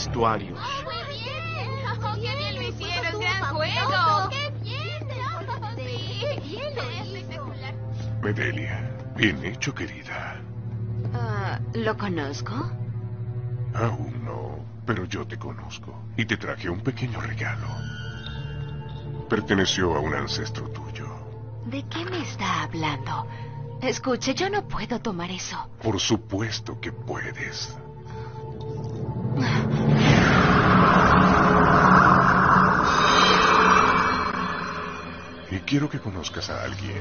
vestuarios. ¡Muy bien! ¡Oh, ¡Qué bien lo hicieron! ¡Gran juego! ¡Qué bien! Sí, qué bien lo espectacular. Medelia, bien hecho, querida. Ah, ¿Lo conozco? Aún no, pero yo te conozco y te traje un pequeño regalo. Perteneció a un ancestro tuyo. ¿De qué me está hablando? Escuche, yo no puedo tomar eso. Por supuesto que puedes. quiero que conozcas a alguien.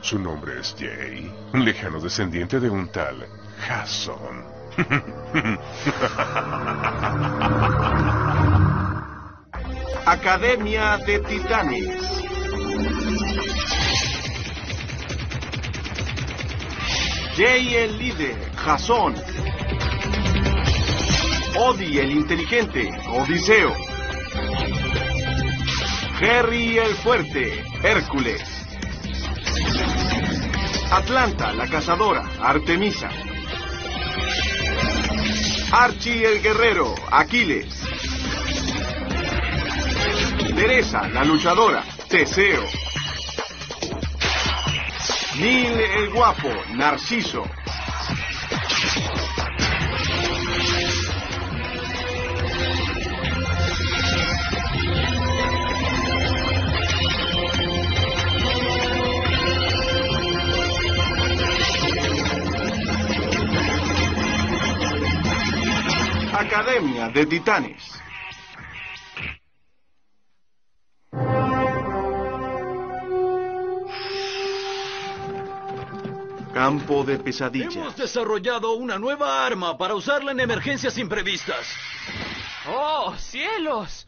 Su nombre es Jay, un lejano descendiente de un tal Jason. Academia de Titanes. Jay el líder, Jason. Odi el inteligente, Odiseo. Harry el fuerte, Hércules. Atlanta la cazadora, Artemisa. Archie el guerrero, Aquiles. Teresa la luchadora, Teseo. Neil el guapo, Narciso. Academia de Titanes. Campo de pesadilla. Hemos desarrollado una nueva arma para usarla en emergencias imprevistas. ¡Oh, cielos!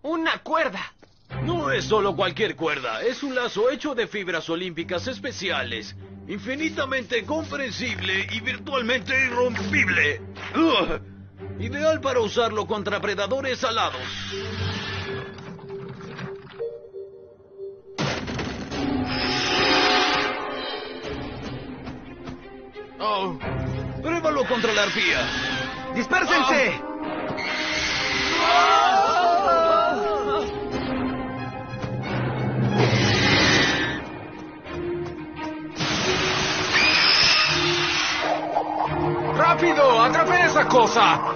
¡Una cuerda! No es solo cualquier cuerda, es un lazo hecho de fibras olímpicas especiales, infinitamente comprensible y virtualmente irrompible. ¡Ugh! Ideal para usarlo contra predadores alados. ¡Oh! Pruébalo contra la arpía. ¡Dispérsense! ¡Rápido! ¡Atrapen esa cosa!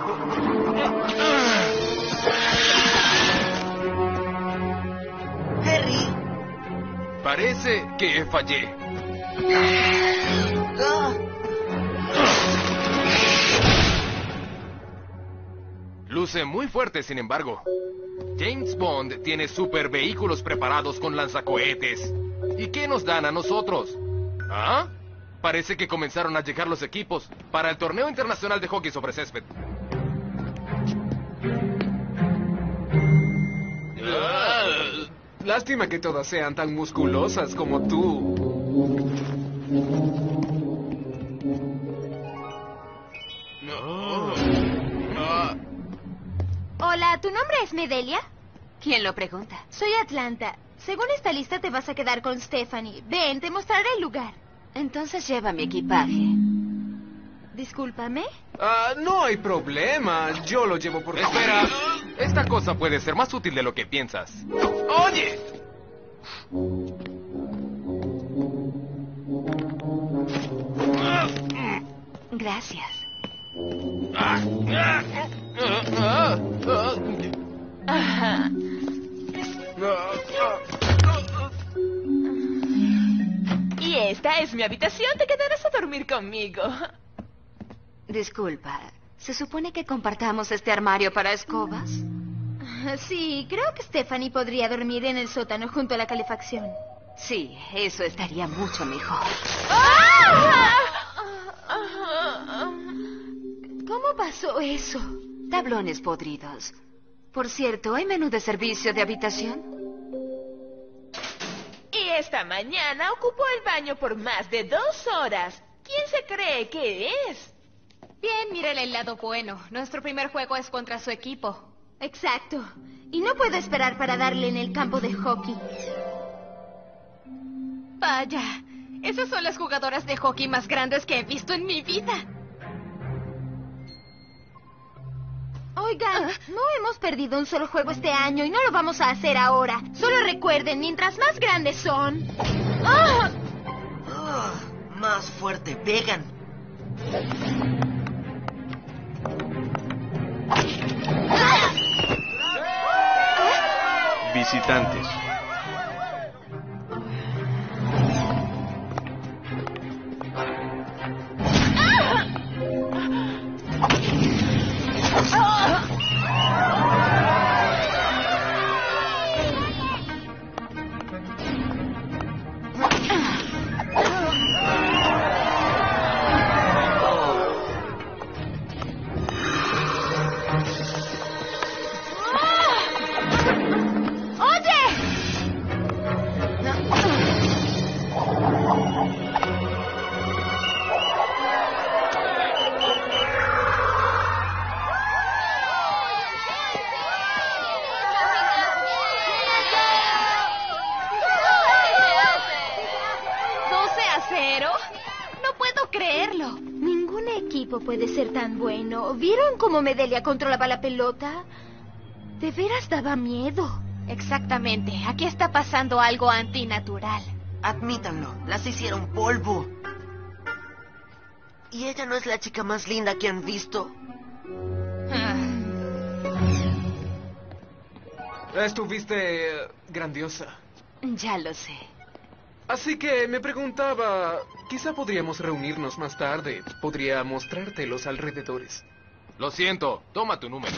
Parece que fallé. Luce muy fuerte, sin embargo. James Bond tiene super vehículos preparados con lanzacohetes. ¿Y qué nos dan a nosotros? ¿Ah? Parece que comenzaron a llegar los equipos para el torneo internacional de hockey sobre césped. Lástima que todas sean tan musculosas como tú. Hola, ¿tu nombre es Medelia? ¿Quién lo pregunta? Soy Atlanta. Según esta lista te vas a quedar con Stephanie. Ven, te mostraré el lugar. Entonces lleva mi equipaje. Discúlpame. Ah, no hay problema. Yo lo llevo por... Espera, esta cosa puede ser más útil de lo que piensas. ¡Oye! Gracias. Ajá. Y esta es mi habitación. Te quedarás a dormir conmigo. Disculpa, ¿se supone que compartamos este armario para escobas? Sí, creo que Stephanie podría dormir en el sótano junto a la calefacción. Sí, eso estaría mucho mejor. ¿Cómo pasó eso? Tablones podridos. Por cierto, ¿hay menú de servicio de habitación? Y esta mañana ocupó el baño por más de dos horas. ¿Quién se cree que es? Bien, mírele el lado bueno. Nuestro primer juego es contra su equipo. Exacto. Y no puedo esperar para darle en el campo de hockey. Vaya, esas son las jugadoras de hockey más grandes que he visto en mi vida. Oigan, no hemos perdido un solo juego este año y no lo vamos a hacer ahora. Solo recuerden, mientras más grandes son... ¡Ah! Ah, más fuerte, pegan. Visitantes. Creerlo. Ningún equipo puede ser tan bueno. ¿Vieron cómo Medelia controlaba la pelota? De veras daba miedo. Exactamente. Aquí está pasando algo antinatural. Admítanlo, las hicieron polvo. Y ella no es la chica más linda que han visto. Estuviste eh, grandiosa. Ya lo sé. Así que me preguntaba, quizá podríamos reunirnos más tarde. Podría mostrarte los alrededores. Lo siento, toma tu número.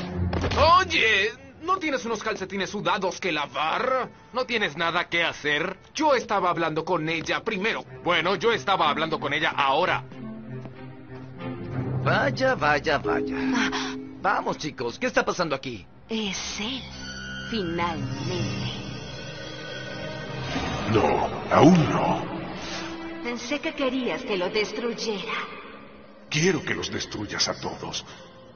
Oye, ¿no tienes unos calcetines sudados que lavar? ¿No tienes nada que hacer? Yo estaba hablando con ella primero. Bueno, yo estaba hablando con ella ahora. Vaya, vaya, vaya. Vamos, chicos, ¿qué está pasando aquí? Es él. Finalmente. No, aún no. Pensé que querías que lo destruyera. Quiero que los destruyas a todos,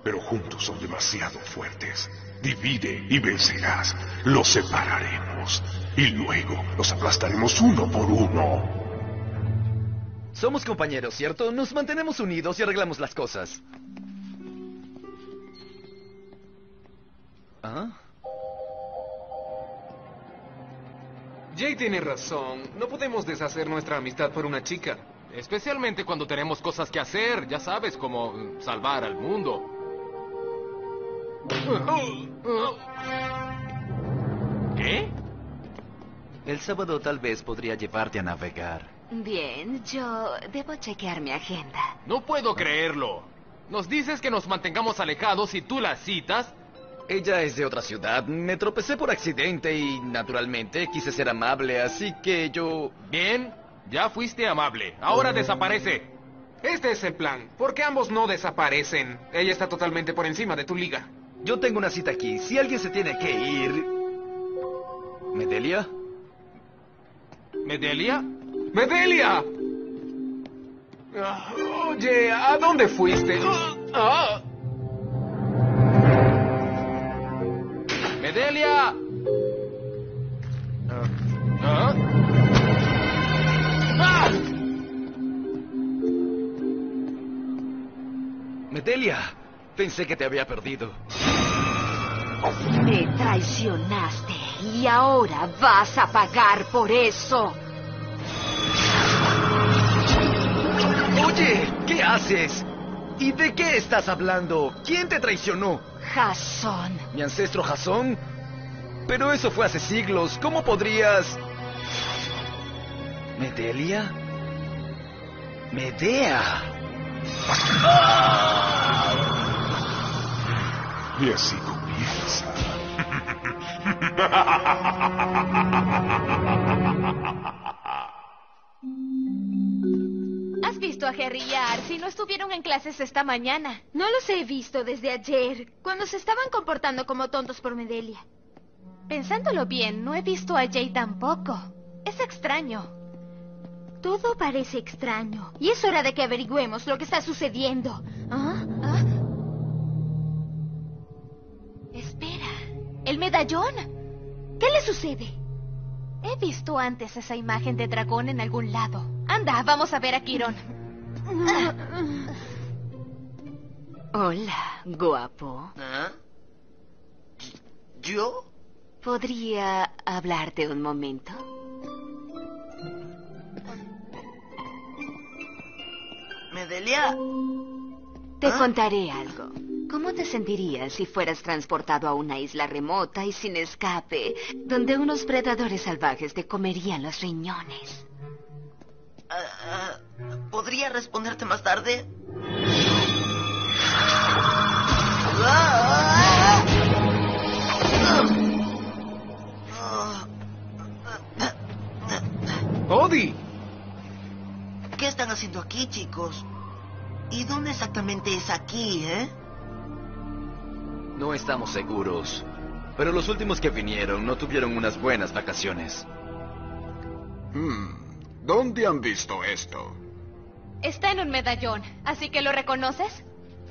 pero juntos son demasiado fuertes. Divide y vencerás. Los separaremos. Y luego los aplastaremos uno por uno. Somos compañeros, ¿cierto? Nos mantenemos unidos y arreglamos las cosas. ¿Ah? Jay tiene razón. No podemos deshacer nuestra amistad por una chica. Especialmente cuando tenemos cosas que hacer, ya sabes, como mm, salvar al mundo. ¿Qué? El sábado tal vez podría llevarte a navegar. Bien, yo debo chequear mi agenda. No puedo creerlo. Nos dices que nos mantengamos alejados y tú la citas. Ella es de otra ciudad. Me tropecé por accidente y, naturalmente, quise ser amable, así que yo... Bien, ya fuiste amable. Ahora desaparece. Este es el plan. Porque ambos no desaparecen. Ella está totalmente por encima de tu liga. Yo tengo una cita aquí. Si alguien se tiene que ir... ¿Medelia? ¿Medelia? ¡Medelia! Ah, oye, ¿a dónde fuiste? Ah, ¡Medelia! ¿Ah? ¡Ah! Medelia, pensé que te había perdido. Me traicionaste y ahora vas a pagar por eso. Oye, ¿qué haces? ¿Y de qué estás hablando? ¿Quién te traicionó? Jason. ¿Mi ancestro Jasón? Pero eso fue hace siglos. ¿Cómo podrías...? ¿Medelia? ¡Medea! Y así comienza. visto a Harry y a? No estuvieron en clases esta mañana. No los he visto desde ayer, cuando se estaban comportando como tontos por Medelia. Pensándolo bien, no he visto a Jay tampoco. Es extraño. Todo parece extraño. Y es hora de que averigüemos lo que está sucediendo. ¿Ah? ¿Ah? Espera. ¿El medallón? ¿Qué le sucede? He visto antes esa imagen de dragón en algún lado. Anda, vamos a ver a Kiron. Hola, guapo. ¿Ah? ¿Yo? ¿Podría hablarte un momento? Medelia. Te ¿Ah? contaré algo. ¿Cómo te sentirías si fueras transportado a una isla remota y sin escape, donde unos predadores salvajes te comerían los riñones? Ah, ah, ¿Podría responderte más tarde? Odie. ¿Qué están haciendo aquí, chicos? ¿Y dónde exactamente es aquí, eh? No estamos seguros. Pero los últimos que vinieron no tuvieron unas buenas vacaciones. Hmm, ¿Dónde han visto esto? Está en un medallón, así que lo reconoces.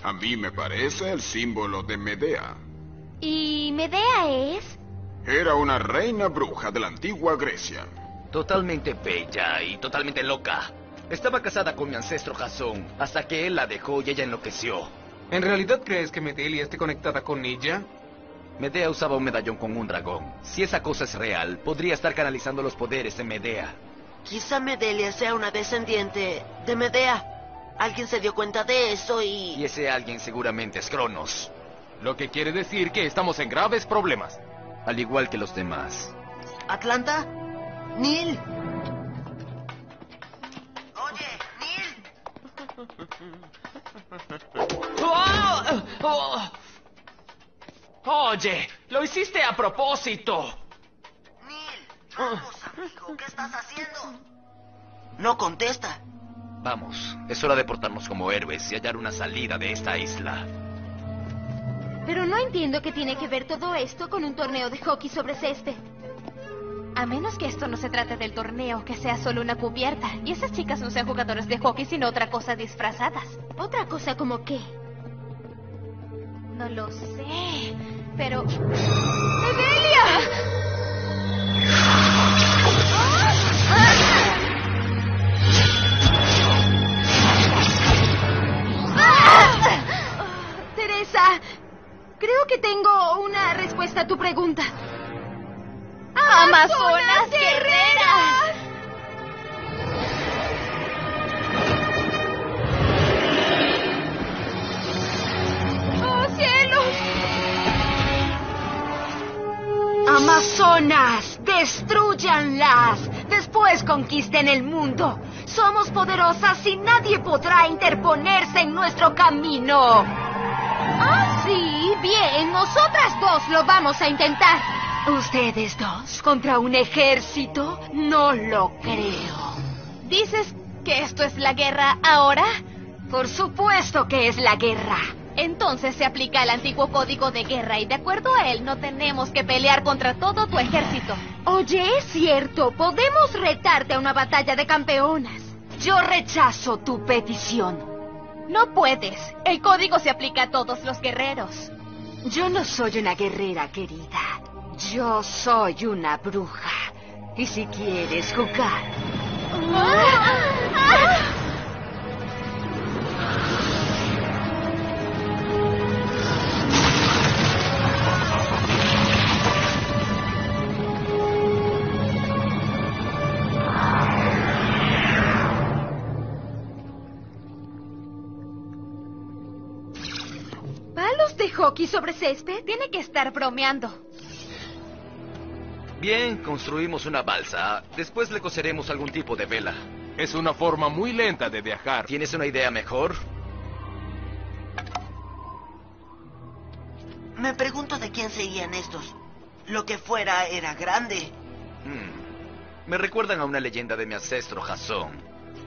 A mí me parece el símbolo de Medea. ¿Y Medea es? Era una reina bruja de la antigua Grecia. Totalmente bella y totalmente loca. Estaba casada con mi ancestro Jasón hasta que él la dejó y ella enloqueció. ¿En realidad crees que Medelia esté conectada con ella? Medea usaba un medallón con un dragón. Si esa cosa es real, podría estar canalizando los poderes de Medea. Quizá Medelia sea una descendiente de Medea. Alguien se dio cuenta de eso y... Y ese alguien seguramente es Cronos. Lo que quiere decir que estamos en graves problemas. Al igual que los demás. ¿Atlanta? ¿Neil? ¡Oh! ¡Oh! Oye, lo hiciste a propósito. ¿Qué estás haciendo? No contesta. Vamos, es hora de portarnos como héroes y hallar una salida de esta isla. Pero no entiendo qué tiene que ver todo esto con un torneo de hockey sobre césped. A menos que esto no se trate del torneo, que sea solo una cubierta. Y esas chicas no sean jugadoras de hockey, sino otra cosa disfrazadas. ¿Otra cosa como qué? No lo sé. Pero... ¡Evelia! A tu pregunta. ¡Amazonas guerreras! ¡Oh, cielos! Amazonas, destruyanlas. Después conquisten el mundo. Somos poderosas y nadie podrá interponerse en nuestro camino. Ah, sí, bien, nosotras dos lo vamos a intentar. ¿Ustedes dos contra un ejército? No lo creo. ¿Dices que esto es la guerra ahora? Por supuesto que es la guerra. Entonces se aplica el antiguo código de guerra y de acuerdo a él no tenemos que pelear contra todo tu ejército. Oye, es cierto, podemos retarte a una batalla de campeonas. Yo rechazo tu petición. No puedes. El código se aplica a todos los guerreros. Yo no soy una guerrera, querida. Yo soy una bruja. Y si quieres jugar... ¿Palos de hockey sobre césped? Tiene que estar bromeando. Bien, construimos una balsa. Después le coseremos algún tipo de vela. Es una forma muy lenta de viajar. ¿Tienes una idea mejor? Me pregunto de quién serían estos. Lo que fuera era grande. Hmm. Me recuerdan a una leyenda de mi ancestro Jasón.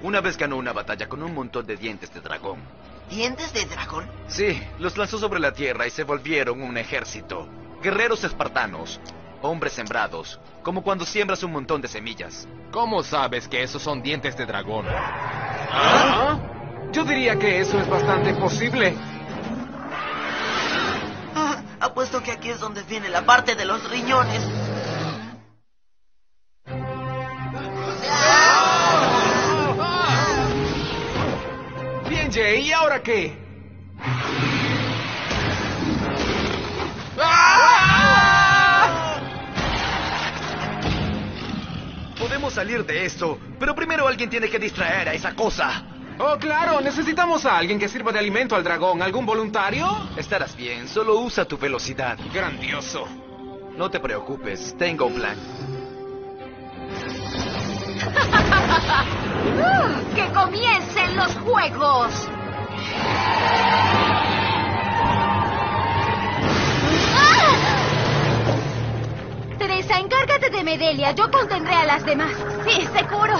Una vez ganó una batalla con un montón de dientes de dragón. ¿Dientes de dragón? Sí, los lanzó sobre la tierra y se volvieron un ejército. Guerreros espartanos, hombres sembrados, como cuando siembras un montón de semillas. ¿Cómo sabes que esos son dientes de dragón? ¿Ah? Yo diría que eso es bastante posible. Ah, apuesto que aquí es donde viene la parte de los riñones. ahora qué? ¡Ah! Podemos salir de esto, pero primero alguien tiene que distraer a esa cosa. Oh, claro, necesitamos a alguien que sirva de alimento al dragón. ¿Algún voluntario? Estarás bien, solo usa tu velocidad. Grandioso. No te preocupes, tengo un plan. ¡Uh! ¡Que comiencen los juegos! Encárgate de Medelia. Yo contendré a las demás. Sí, seguro.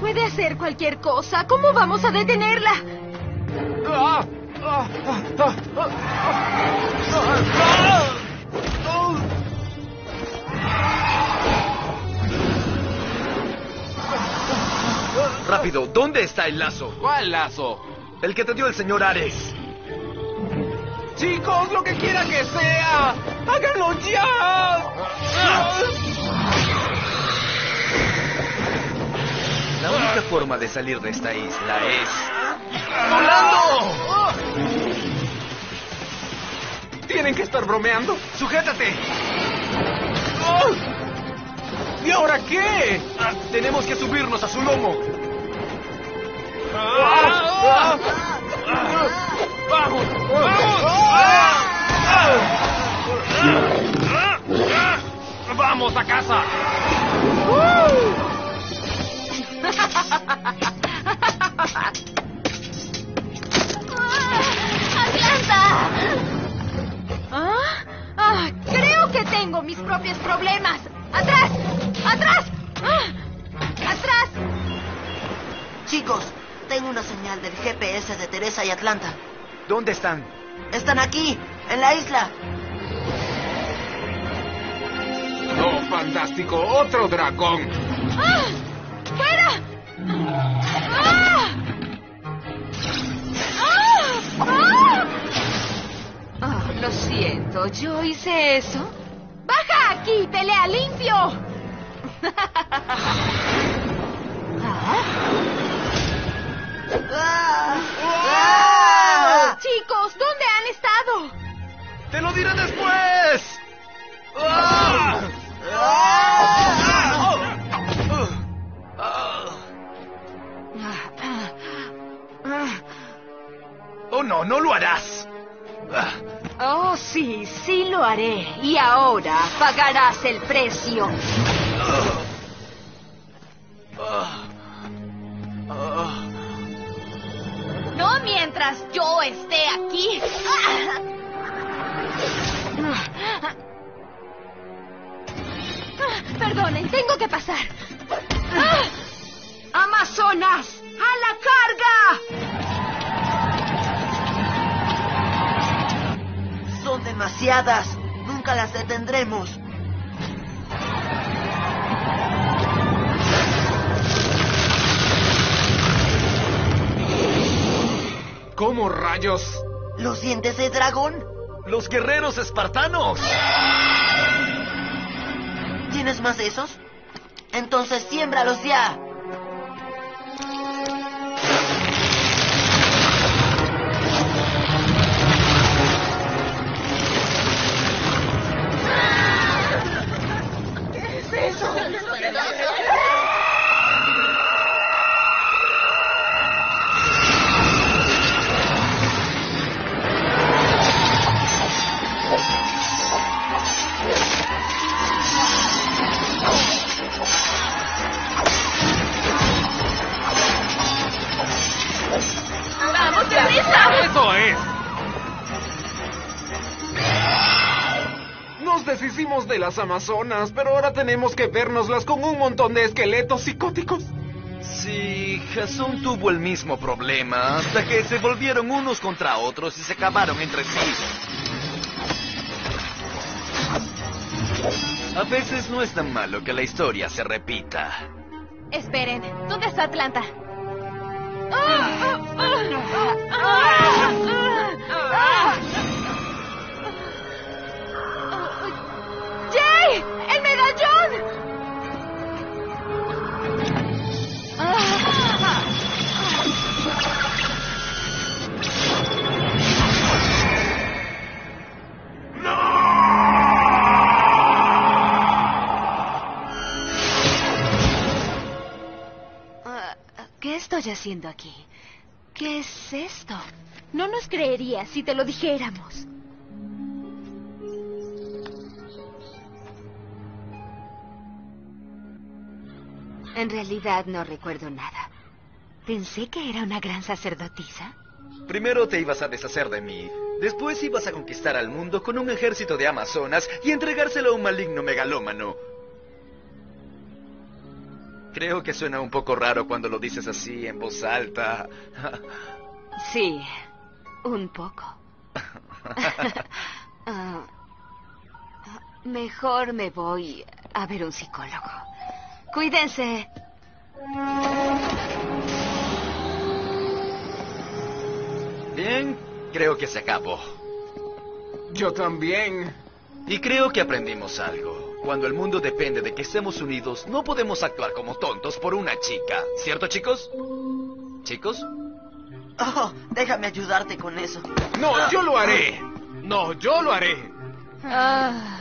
Puede hacer cualquier cosa. ¿Cómo vamos a detenerla? Rápido, ¿dónde está el lazo? ¿Cuál lazo? El que te dio el señor Ares. Chicos, lo que quiera que sea, háganlo ya. La única forma de salir de esta isla es... ¡Volando! Tienen que estar bromeando. ¡Sujétate! ¡Oh! ¿Y ahora qué? Ah, tenemos que subirnos a su lomo. ¡Ah! ¡Vamos! ¡Vamos! ¡Vamos a casa! tengo mis propios problemas. ¡Atrás! ¡Atrás! ¡Ah! ¡Atrás! Chicos, tengo una señal del GPS de Teresa y Atlanta. ¿Dónde están? Están aquí, en la isla. ¡Oh, fantástico! ¡Otro dragón! ¡Ah! ¡Fuera! ¡Ah! ¡Ah! ¡Ah! Ah, lo siento, yo hice eso. ¡Baja aquí! ¡Pelea limpio! ¡Ah! Chicos, ¿dónde han estado? ¡Te lo diré después! ¡Ah! ¡Oh, no! ¡No lo harás! Oh, sí, sí lo haré. Y ahora pagarás el precio. No mientras yo esté aquí. Perdonen, tengo que pasar. ¡Amazonas! Demasiadas. Nunca las detendremos. ¿Cómo rayos? ¿Los dientes de dragón? ¡Los guerreros espartanos! ¿Tienes más de esos? Entonces siémbralos ya. ¡Eso es! Nos deshicimos de las Amazonas, pero ahora tenemos que vernoslas con un montón de esqueletos psicóticos. Sí, Jason tuvo el mismo problema hasta que se volvieron unos contra otros y se acabaron entre sí. A veces no es tan malo que la historia se repita. Esperen, ¿dónde está Atlanta? ¡Jay! ¡El medallón! Ah, ¿Qué estoy haciendo aquí? ¿Qué es esto? No nos creerías si te lo dijéramos. En realidad no recuerdo nada. Pensé que era una gran sacerdotisa. Primero te ibas a deshacer de mí. Después ibas a conquistar al mundo con un ejército de amazonas y entregárselo a un maligno megalómano. Creo que suena un poco raro cuando lo dices así en voz alta. Sí, un poco. Ah, mejor me voy a ver un psicólogo. Cuídense. Bien, creo que se acabó. Yo también. Y creo que aprendimos algo. Cuando el mundo depende de que estemos unidos, no podemos actuar como tontos por una chica. ¿Cierto, chicos? ¿Chicos? Oh, déjame ayudarte con eso. No, yo lo haré. No, yo lo haré. Ah.